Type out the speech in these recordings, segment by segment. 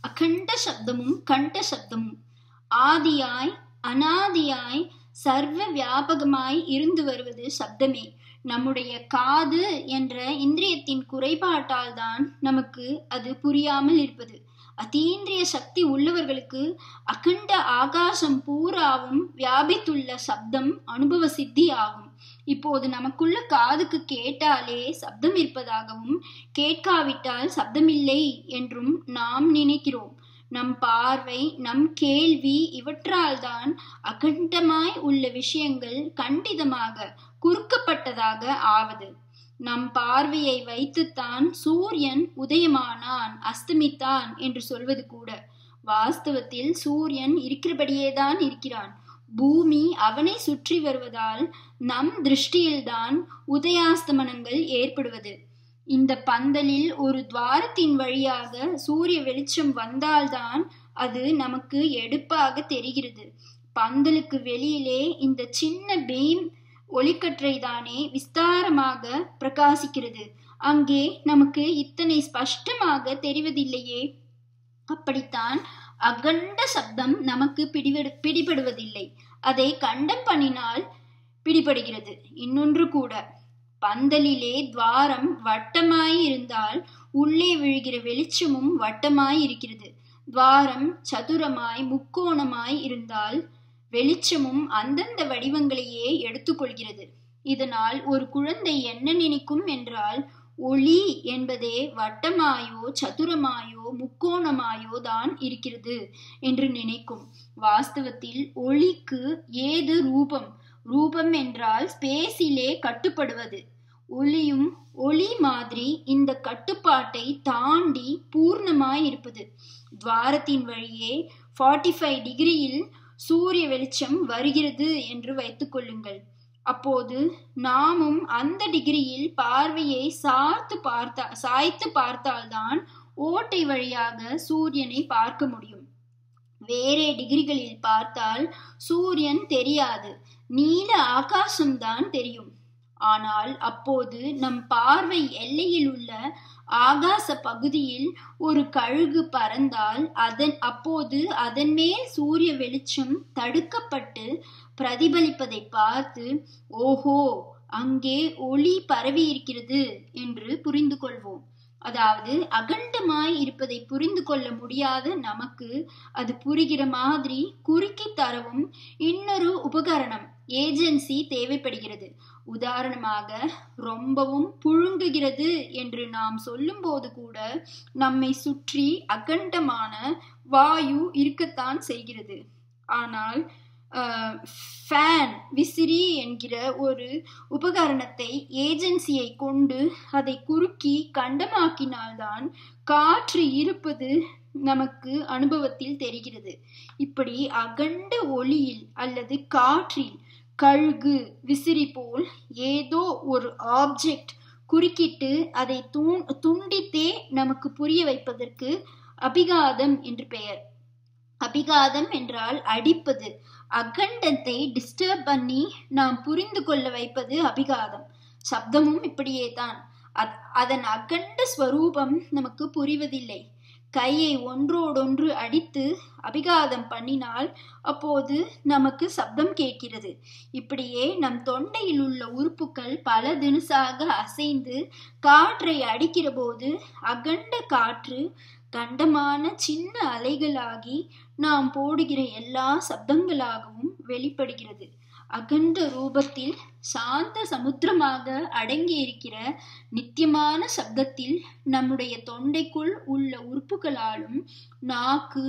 அகண்ட சப்தமும் கண்ட சப்தமும். ஆதியாய் அனாதியாய் சர்வ வியாபகமாய் இருந்து வருவது சப்தமே. நம்முடைய காது என்ற இந்திரியத்தின் குறைபாட்டால் தான் நமக்கு அது புரியாமல் இருப்பது. அதீந்திரிய சக்தி உள்ளவர்களுக்கு அகண்ட ஆகாசம் பூராவும் வியாபித்துள்ள சப்தம் அனுபவ சித்தி ஆகும் இப்போது நமக்குள்ள காதுக்கு கேட்டாலே சப்தம் இருப்பதாகவும் கேட்காவிட்டால் சப்தமில்லை என்றும் நாம் நினைக்கிறோம். நம் பார்வை நம் கேள்வி இவற்றால்தான் அகண்டமாய் உள்ள விஷயங்கள் கண்டிதமாக குறுக்கப்பட்டதாக ஆவது. நம் பார்வையை வைத்துத்தான் சூரியன் உதயமானான் அஸ்தமித்தான் என்று சொல்வது கூட. வாஸ்தவத்தில் சூரியன் இருக்கிறபடியேதான் இருக்கிறான். பூமி அவனை சுற்றி வருவதால் நம் திருஷ்டியில்தான் உதயாஸ்தமனங்கள் ஏற்படுவது. இந்த பந்தலில் ஒரு துவாரத்தின் வழியாக சூரிய வெளிச்சம் வந்தால்தான் அது நமக்கு எடுப்பாக தெரிகிறது. பந்தலுக்கு வெளியிலே இந்த சின்ன பீம் ஒளிக்கற்றை தானே விஸ்தாரமாக பிரகாசிக்கிறது. அங்கே நமக்கு இத்தனை ஸ்பஷ்டமாக தெரிவதில்லையே. அப்படித்தான் அகண்ட சப்தம் நமக்கு பிடிபடு பிடிபடுவதில்லை. அதை கண்டம் பண்ணினால் பிடிபடுகிறது. இன்னொன்று கூட பந்தலிலே துவாரம் வட்டமாய் இருந்தால் உள்ளே விழுகிற வெளிச்சமும் வட்டமாய் இருக்கிறது துவாரம் சதுரமாய் முக்கோணமாய் இருந்தால் வெளிச்சமும் அந்தந்த வடிவங்களையே எடுத்துக்கொள்கிறது. இதனால் ஒரு குழந்தை என்ன நினைக்கும் என்றால் ஒளி என்பதே வட்டமாயோ சதுரமாயோ முக்கோணமாயோ தான் இருக்கிறது என்று நினைக்கும். வாஸ்தவத்தில் ஒளிக்கு ஏது ரூபம்? ரூபம் என்றால் ஸ்பேஸிலே கட்டுப்படுவது. ஒளியும் ஒளி மாதிரி இந்த கட்டுப்பாட்டை தாண்டி பூர்ணமாய் இருப்பது துவாரத்தின் வழியே ஃபார்ட்டி ஃபைவ் டிகிரியில் சூரிய வெளிச்சம் வருகிறது என்று வைத்துக்கொள்ளுங்கள் அப்போது நாமும் அந்த டிகிரியில் பார்வையை சார்த்து பார்த்தா சாய்த்து பார்த்தால்தான் ஓட்டை வழியாக சூரியனை பார்க்க முடியும். வேறே டிகிரிகளில் பார்த்தால் சூரியன் தெரியாது. நீல ஆகாசம்தான் தெரியும். ஆனால் அப்போது நம் பார்வை எல்லையில் உள்ள ஆகாச பகுதியில் ஒரு கழுகு பறந்தால் அதன் அப்போது அதன் மேல் சூரிய வெளிச்சம் தடுக்கப்பட்டு பிரதிபலிப்பதை பார்த்து ஓஹோ அங்கே ஒளி பரவி இருக்கிறது என்று புரிந்து கொள்வோம். அதாவது அகண்டமாய் இருப்பதை புரிந்து கொள்ள முடியாத நமக்கு அது புரிகிற மாதிரி குறுக்கி தரவும் இன்னொரு உபகரணம். ஏஜென்சி தேவைப்படுகிறது. உதாரணமாக ரொம்பவும் புழுங்குகிறது என்று நாம் சொல்லும்போது கூட நம்மை சுற்றி அகண்டமான வாயு இருக்கத்தான் செய்கிறது. ஆனால் ஃபேன் விசிறி என்கிற ஒரு உபகரணத்தை ஏஜென்சியை கொண்டு அதை குறுக்கி கண்டமாக்கினால்தான் காற்று இருப்பது நமக்கு அனுபவத்தில் தெரிகிறது. இப்படி அகண்ட ஒளியில் அல்லது காற்றில் கழுகு விசிறி போல் ஏதோ ஒரு ஆப்ஜெக்ட் குறுக்கிட்டு அதை தூண் துண்டித்தே நமக்கு புரிய வைப்பதற்கு அபிகாதம் என்று பெயர். அபிகாதம் என்றால் அடிப்பது. அகண்டத்தை டிஸ்டர்ப் பண்ணி நாம் புரிந்து கொள்ள வைப்பது அபிகாதம். சப்தமும் இப்படியே தான் அதன் அகண்ட ஸ்வரூபம் நமக்கு புரிவதில்லை. கையை ஒன்றோடொன்று அடித்து அபிகாதம் பண்ணினால் அப்போது நமக்கு சப்தம் கேட்கிறது. இப்படியே நம் தொண்டையில் உள்ள உறுப்புகள் பல தினசாக அசைந்து காற்றை அடிக்கிற போது அகண்ட காற்று கண்டமான சின்ன அலைகளாகி நாம் போடுகிற எல்லா சப்தங்களாகவும் வெளிப்படுகிறது. அகண்ட ரூபத்தில் சாந்த சமுத்திரமாக அடங்கியிருக்கிற நித்தியமான சப்தத்தில் நம்முடைய தொண்டைக்குள் உள்ள உறுப்புகளாலும் நாக்கு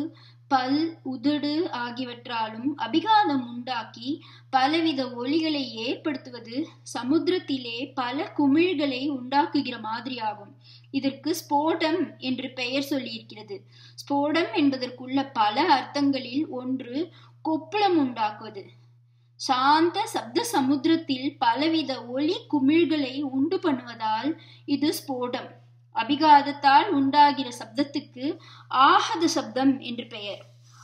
பல் உதடு ஆகியவற்றாலும் அபிகாதம் உண்டாக்கி பலவித ஒலிகளை ஏற்படுத்துவது சமுத்திரத்திலே பல குமிழ்களை உண்டாக்குகிற மாதிரியாகும். இதற்கு ஸ்போடம் என்று பெயர் சொல்லியிருக்கிறது. ஸ்போடம் என்பதற்குள்ள பல அர்த்தங்களில் ஒன்று கொப்புளம் உண்டாக்குவது. சாந்த சப்த சமுத்திரத்தில் பலவித ஒளி குமிழ்களை உண்டு பண்ணுவதால் இது ஸ்போடம். அபிகாதத்தால் உண்டாகிற சப்தத்துக்கு ஆகத சப்தம் என்று பெயர்.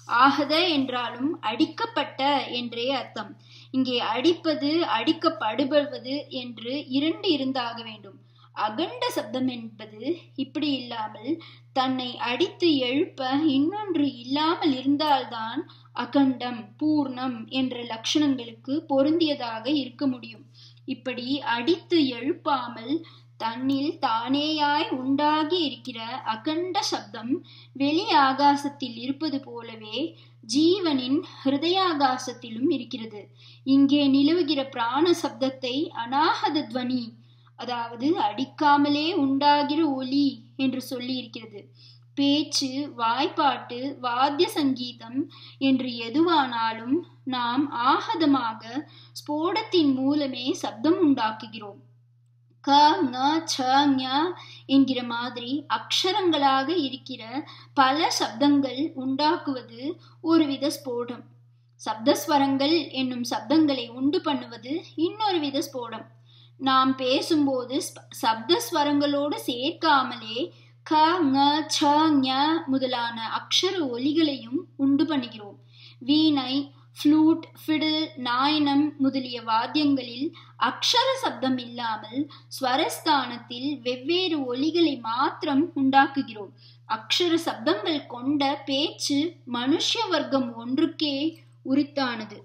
ஆகத என்றாலும் அடிக்கப்பட்ட என்றே அர்த்தம். இங்கே அடிப்பது அடிக்கப்படுபடுவது என்று இரண்டு இருந்தாக வேண்டும். அகண்ட சப்தம் என்பது இப்படி இல்லாமல் தன்னை அடித்து எழுப்ப இன்னொன்று இல்லாமல் இருந்தால்தான் அகண்டம் பூர்ணம் என்ற லட்சணங்களுக்கு பொருந்தியதாக இருக்க முடியும். இப்படி அடித்து எழுப்பாமல் தன்னில் தானேயாய் உண்டாகி இருக்கிற அகண்ட சப்தம் வெளி ஆகாசத்தில் இருப்பது போலவே ஜீவனின் ஹிருதயாகாசத்திலும் இருக்கிறது. இங்கே நிலவுகிற பிராண சப்தத்தை அநாகத துவனி அதாவது அடிக்காமலே உண்டாகிற ஒலி என்று சொல்லி இருக்கிறது பேச்சு வாய்ப்பாட்டு வாத்திய சங்கீதம் என்று எதுவானாலும் நாம் ஆகதமாக ஸ்போடத்தின் மூலமே சப்தம் உண்டாக்குகிறோம். க ங ச ஞ என்கிற மாதிரி அக்ஷரங்களாக இருக்கிற பல சப்தங்கள் உண்டாக்குவது ஒருவித ஸ்போடம். சப்தஸ்வரங்கள் என்னும் சப்தங்களை உண்டு பண்ணுவது இன்னொரு வித ஸ்போடம். நாம் பேசும்போது சப்தஸ்வரங்களோடு சேர்க்காமலே க ங ச ஞ முதலான அக்ஷர ஒலிகளையும் உண்டு பண்ணுகிறோம். வீணை ஃப்ளூட் ஃபிடில் நாயனம் முதலிய வாத்தியங்களில் அக்ஷர சப்தம் இல்லாமல் ஸ்வரஸ்தானத்தில் வெவ்வேறு ஒலிகளை மாத்திரம் உண்டாக்குகிறோம். அக்ஷர சப்தங்கள் கொண்ட பேச்சு மனுஷ வர்க்கம் ஒன்றுக்கே உரித்தானது.